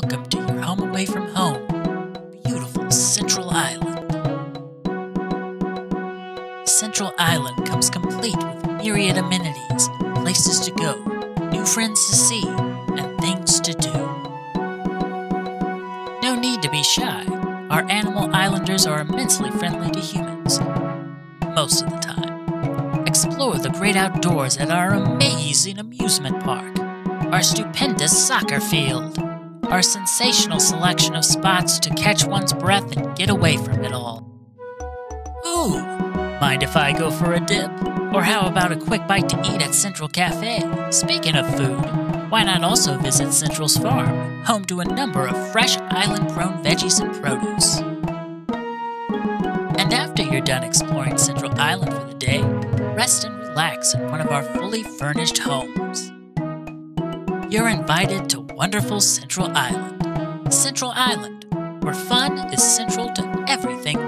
welcome to your home away from home, beautiful Central Island. Central Island comes complete with myriad amenities, places to go, new friends to see, and things to do. No need to be shy. Our animal islanders are immensely friendly to humans. Most of the time. Explore the great outdoors at our amazing amusement park, our stupendous soccer field, our sensational selection of spots to catch one's breath and get away from it all. Ooh, mind if I go for a dip? Or how about a quick bite to eat at Central Cafe? Speaking of food, why not also visit Central's farm, home to a number of fresh island grown veggies and produce? And after you're done exploring Central Island for the day, rest and relax in one of our fully furnished homes. You're invited to wonderful Central Island. Central Island, where fun is central to everything